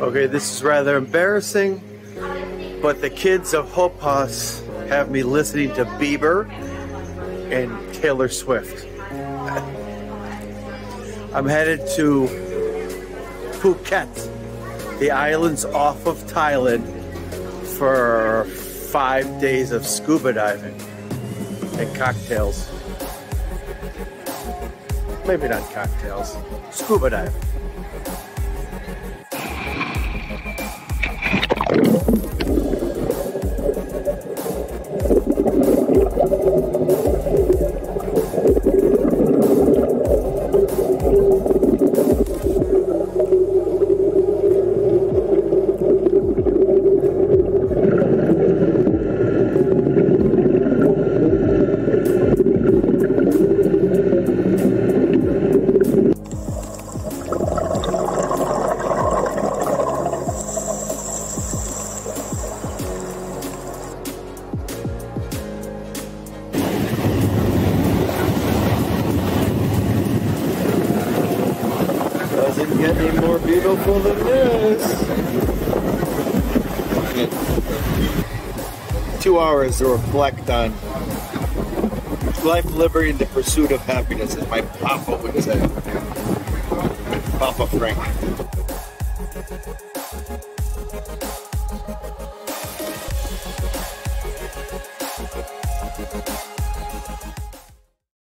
Okay, this is rather embarrassing, but the kids of Hopos have me listening to Bieber and Taylor Swift. I'm headed to Phuket, the islands off of Thailand, for five days of scuba diving and cocktails. Maybe not cocktails, scuba diving. Doesn't get any more beautiful than this. Two hours to reflect on life, liberty, and the pursuit of happiness, as my papa would say. Papa Frank.